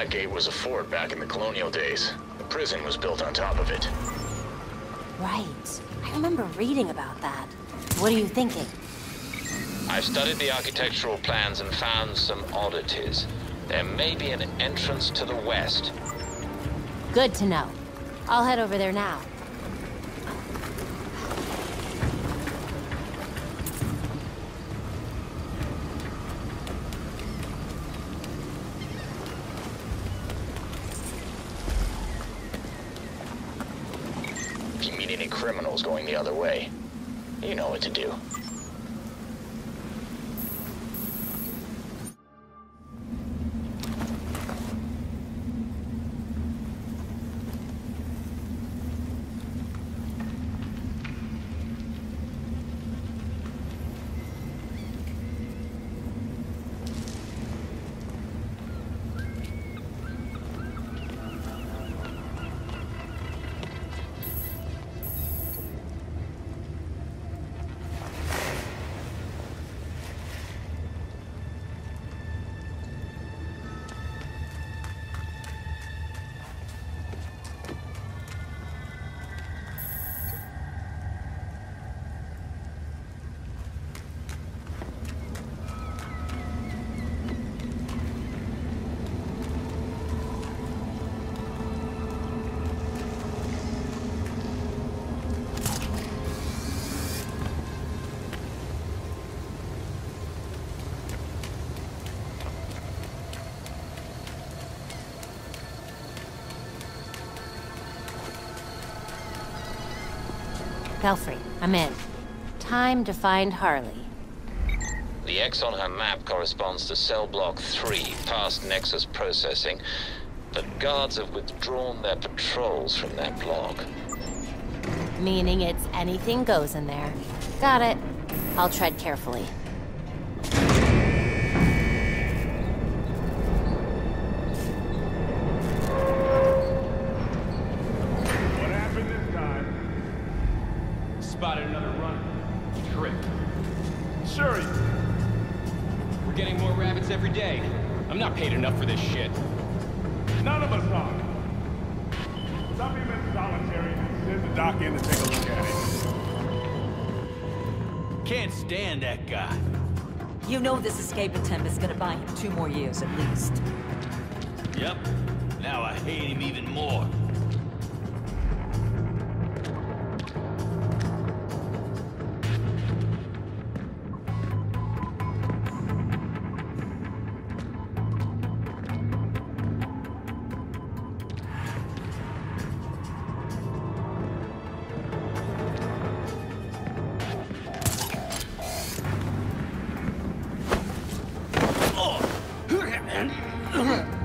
Blackgate was a fort back in the colonial days. The prison was built on top of it. Right. I remember reading about that. What are you thinking? I've studied the architectural plans and found some oddities. There may be an entrance to the west. Good to know. I'll head over there now. If you meet any criminals going the other way, you know what to do. Belfry, I'm in. Time to find Harley. The X on her map corresponds to cell block 3, past Nexus processing, but guards have withdrawn their patrols from that block. Meaning it's anything goes in there. Got it. I'll tread carefully. Not paid enough for this shit. None of us are. Stop him in solitary and send the doc in to take a look at it. Can't stand that guy. You know this escape attempt is gonna buy him two more years at least. Yep. Now I hate him even more. Ugh!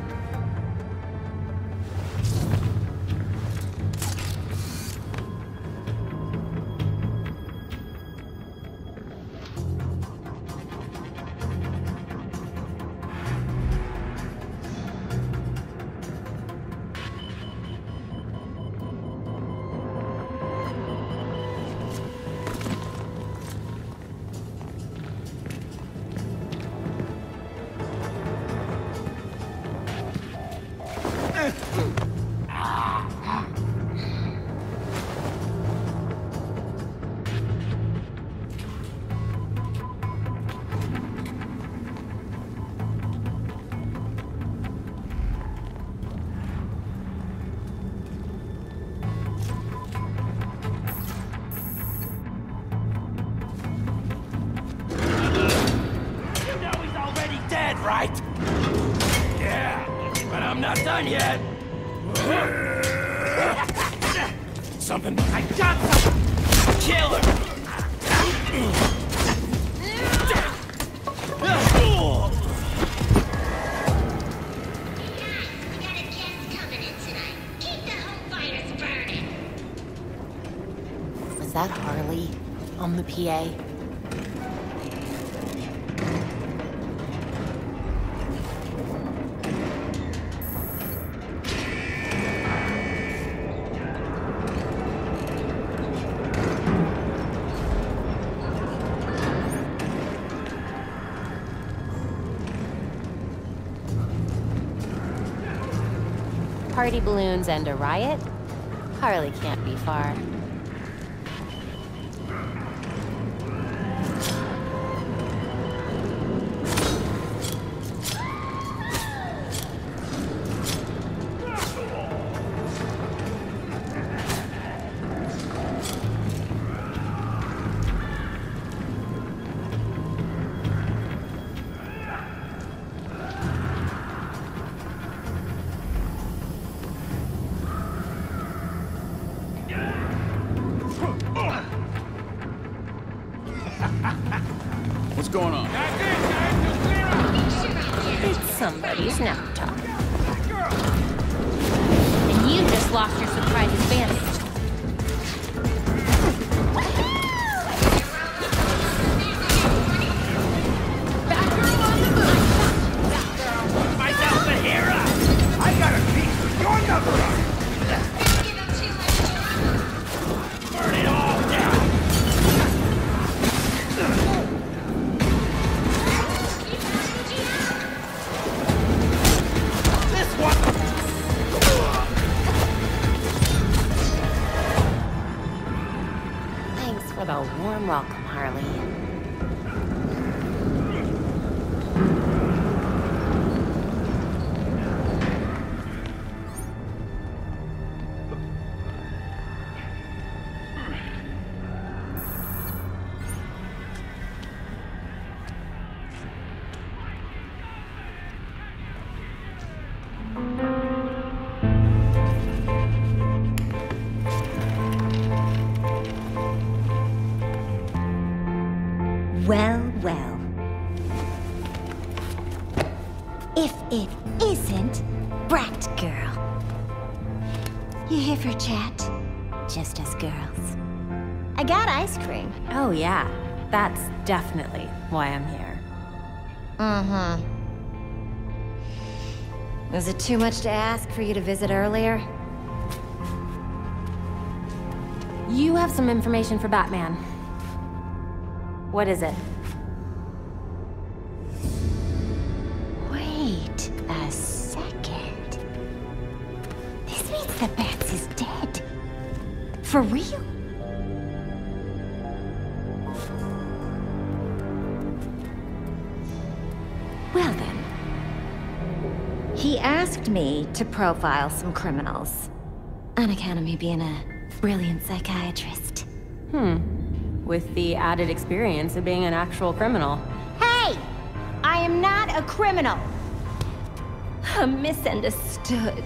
done yet. Something. I got something. Killer. We got a guest coming in tonight. Keep the home fires burning. Was that Harley? On the PA? Party balloons and a riot, Harley can't be far. Well, well. If it isn't Brat Girl. You here for a chat? Just us girls. I got ice cream. Oh, yeah. That's definitely why I'm here. Mm-hmm. Was it too much to ask for you to visit earlier? You have some information for Batman. What is it? For real? Well then. He asked me to profile some criminals. On account of me being a brilliant psychiatrist. Hmm. With the added experience of being an actual criminal. Hey! I am not a criminal! I'm misunderstood.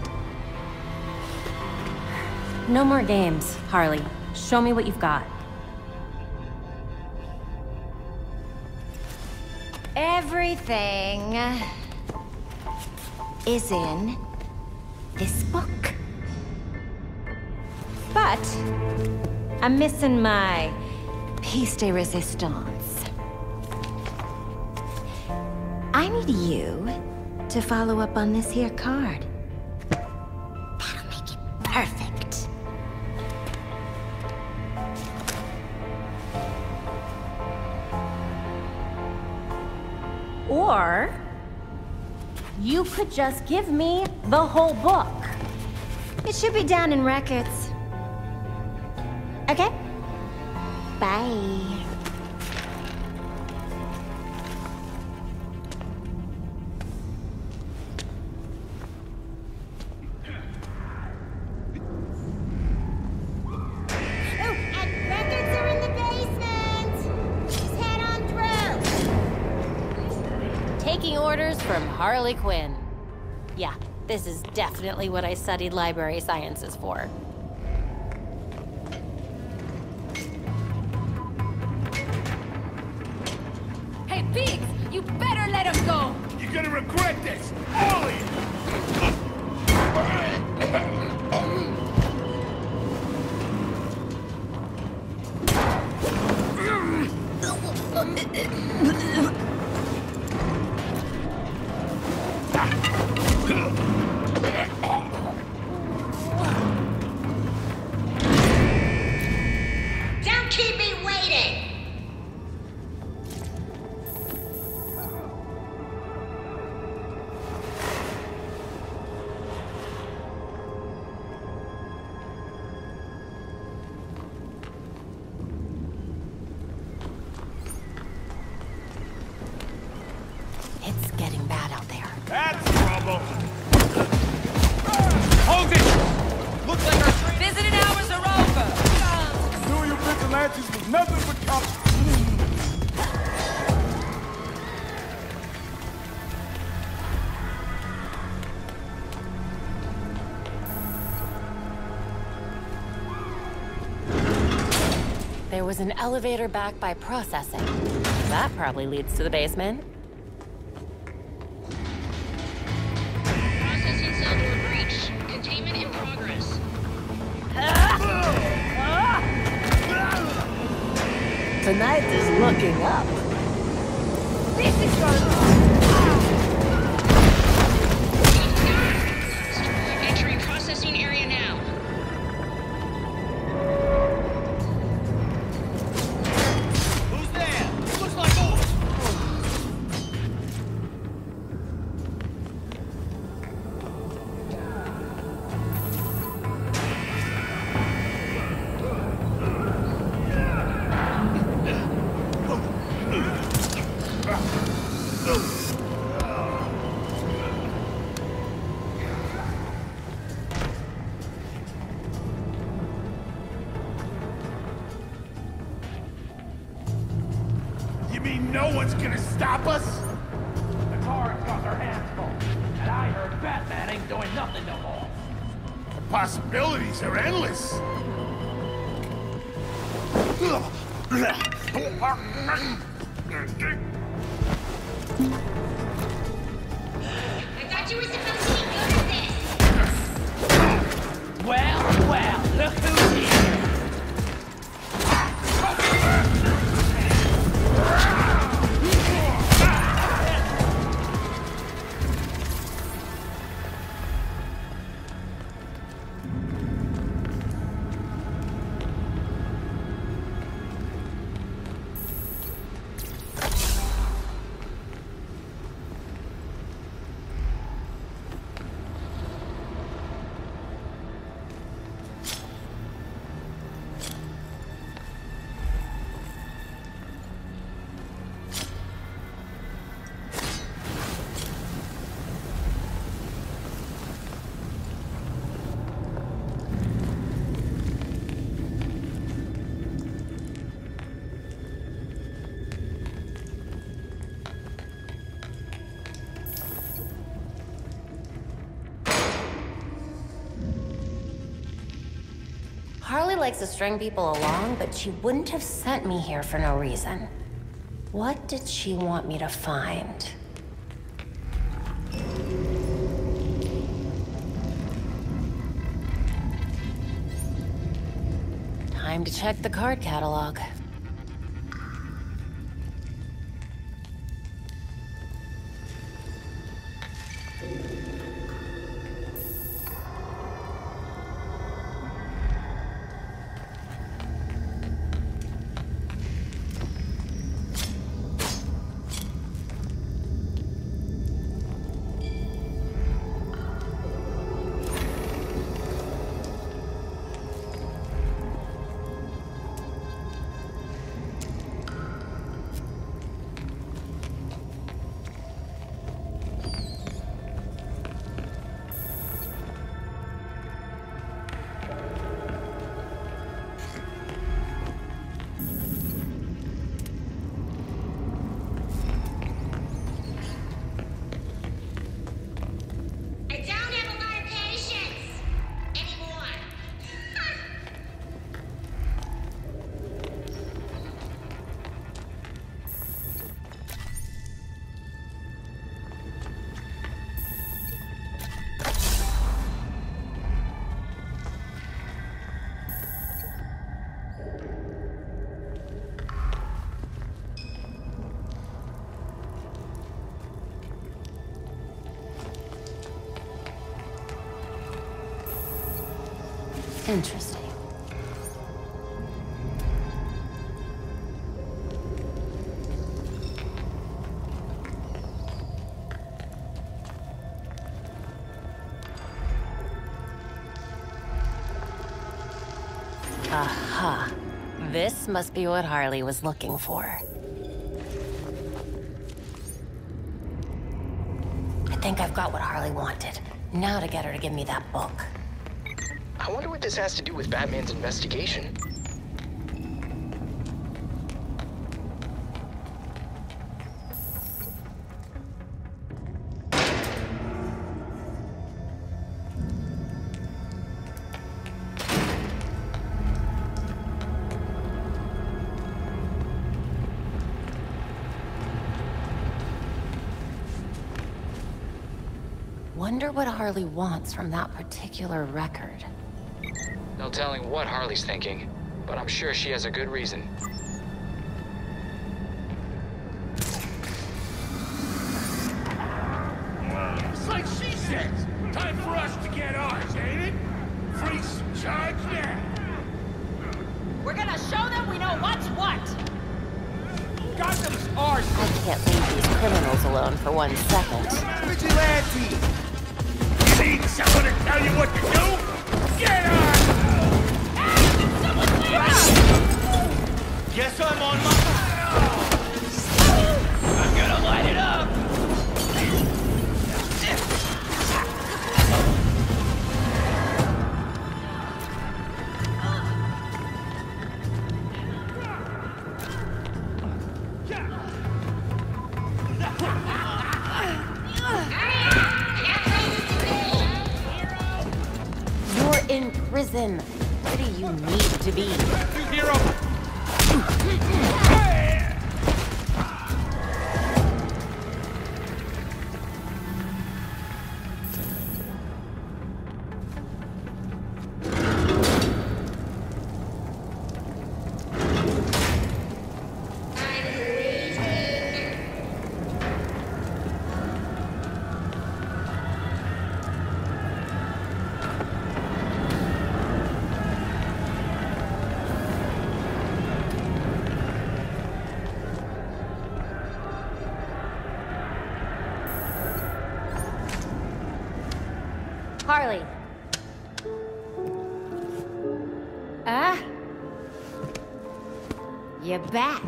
No more games, Harley. Show me what you've got. Everything is in this book. But I'm missing my piece de resistance. I need you to follow up on this here card. You could just give me the whole book. It should be down in records. Okay? Bye. Harley Quinn. Yeah, this is definitely what I studied library sciences for. っ。Was an elevator back by processing. That probably leads to the basement. Processing cell breach. Containment in progress. Tonight is looking up. This is Entering processing area You mean no one's gonna stop us? The guards got their hands full. And I heard Batman ain't doing nothing no more. The possibilities are endless. I thought you were supposed to be good at this. Well, well, look who's likes to string people along, but she wouldn't have sent me here for no reason. What did she want me to find? Time to check the card catalog. Interesting. Aha. This must be what Harley was looking for. I think I've got what Harley wanted. Now to get her to give me that book this has to do with Batman's investigation. Wonder what Harley wants from that particular record. No telling what Harley's thinking, but I'm sure she has a good reason. It's like she says. Time for us to get ours, ain't it? Freaks, charge now. We're gonna show them we know what's what! Gotham's ours. I can't leave these criminals alone for one second. Vigilante! You need someone to tell you what to do? Get on! Guess I'm on my... back.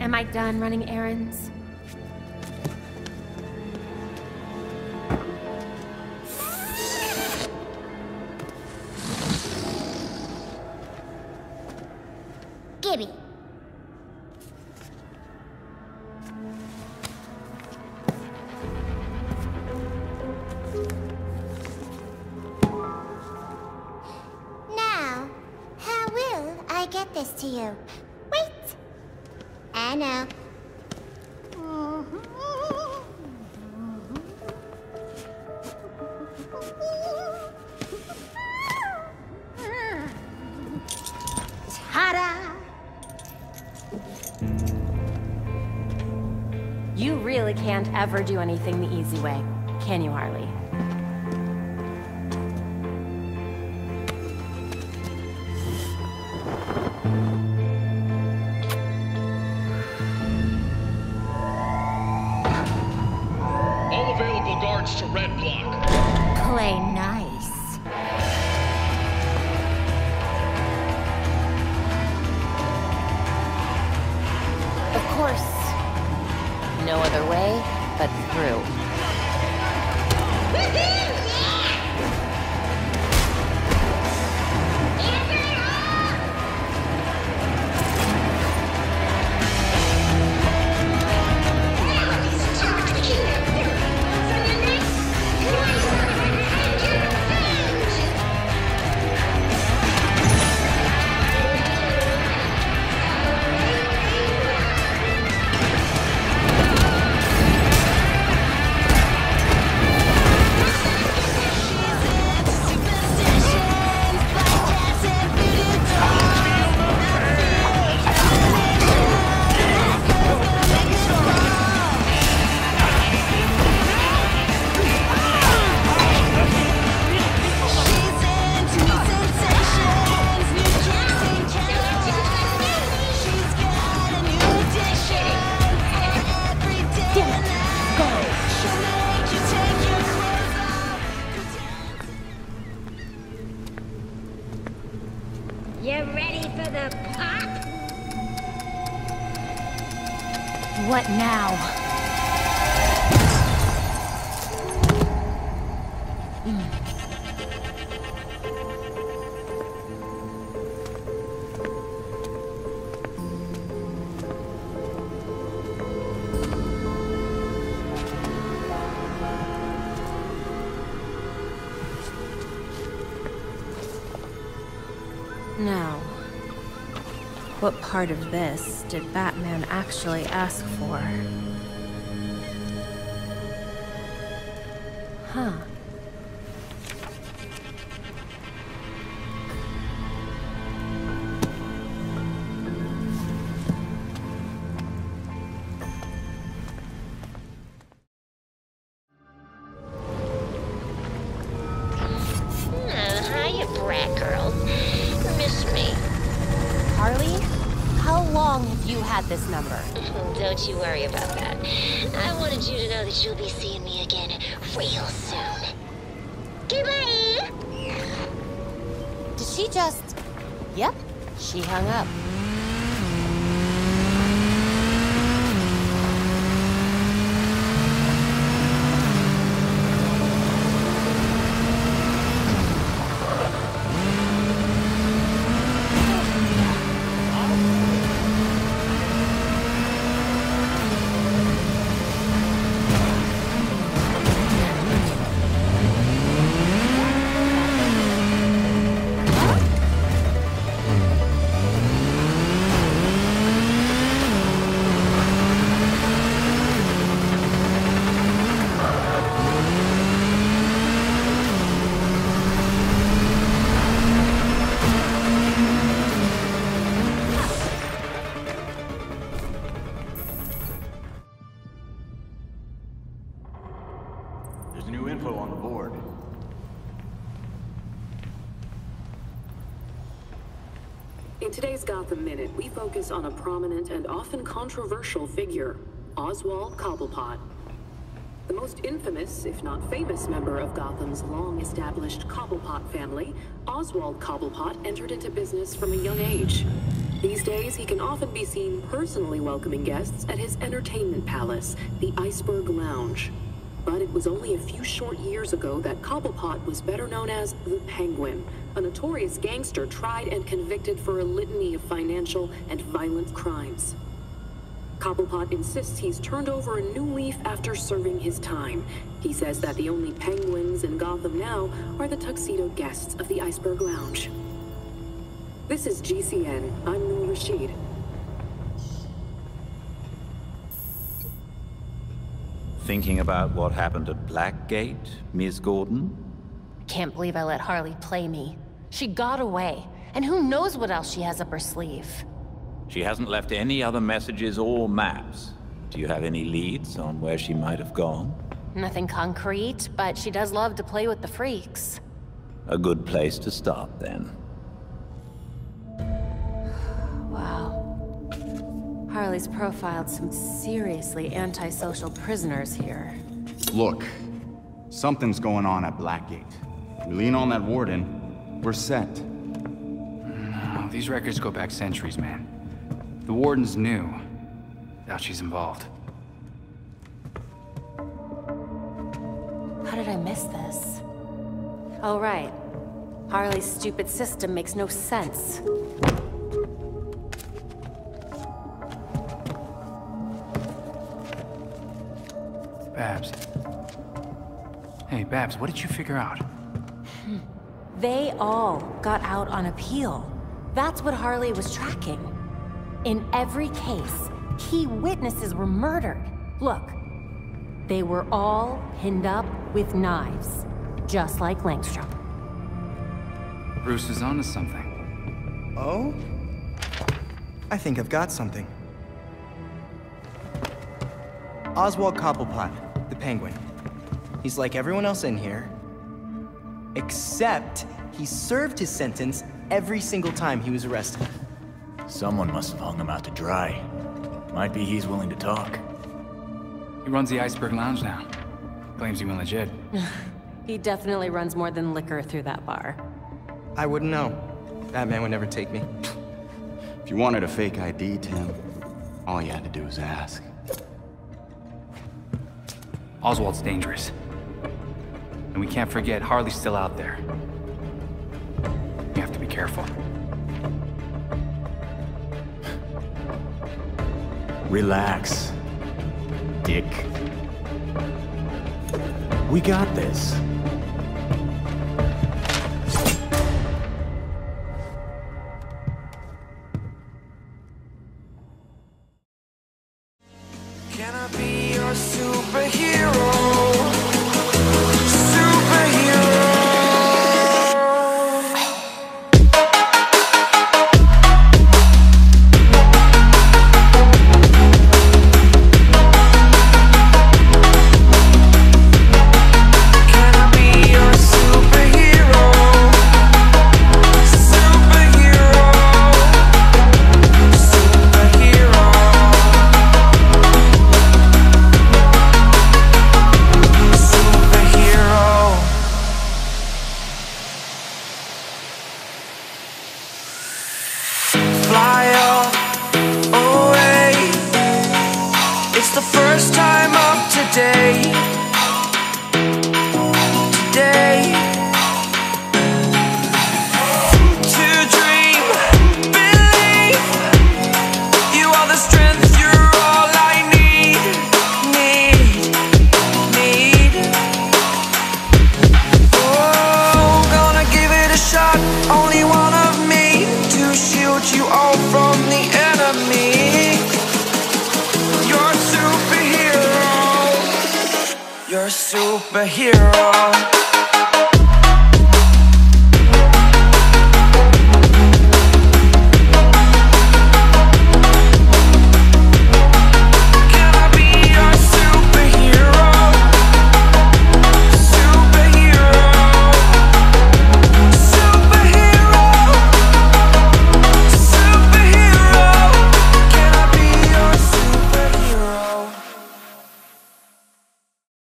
Am I done running errands? I know. You really can't ever do anything the easy way, can you, Harley? You ready for the pop? What now? Now, part of this did Batman actually ask for? This number? Don't you worry about that. I wanted you to know that you'll be seeing me again real soon. Goodbye! Did she just... Yep, she hung up. In today's Gotham Minute, we focus on a prominent and often controversial figure, Oswald Cobblepot. The most infamous, if not famous, member of Gotham's long-established Cobblepot family, Oswald Cobblepot entered into business from a young age. These days, he can often be seen personally welcoming guests at his entertainment palace, the Iceberg Lounge. But it was only a few short years ago that Cobblepot was better known as the Penguin, a notorious gangster tried and convicted for a litany of financial and violent crimes. Cobblepot insists he's turned over a new leaf after serving his time. He says that the only penguins in Gotham now are the tuxedo guests of the Iceberg Lounge. This is GCN. I'm Noor Rashid. Thinking about what happened at Blackgate, Ms. Gordon? Can't believe I let Harley play me. She got away, and who knows what else she has up her sleeve. She hasn't left any other messages or maps. Do you have any leads on where she might have gone? Nothing concrete, but she does love to play with the freaks. A good place to start, then. Harley's profiled some seriously antisocial prisoners here. Look, something's going on at Blackgate. We lean on that warden, we're set. No, these records go back centuries, man. The warden's new. Doubt she's involved. How did I miss this? Oh, right. Harley's stupid system makes no sense. Babs. Hey, Babs, what did you figure out? They all got out on appeal. That's what Harley was tracking. In every case, key witnesses were murdered. Look, they were all pinned up with knives, just like Langstrom. Bruce is onto something. Oh? I think I've got something. Oswald Cobblepot, the Penguin. He's like everyone else in here, except he served his sentence every single time he was arrested. Someone must have hung him out to dry. Might be he's willing to talk. He runs the Iceberg Lounge now. Claims he went legit. He definitely runs more than liquor through that bar. I wouldn't know. That man would never take me. If you wanted a fake ID, Tim, all you had to do was ask. Oswald's dangerous. And we can't forget Harley's still out there. We have to be careful. Relax. Dick. We got this. Can I be your superhero?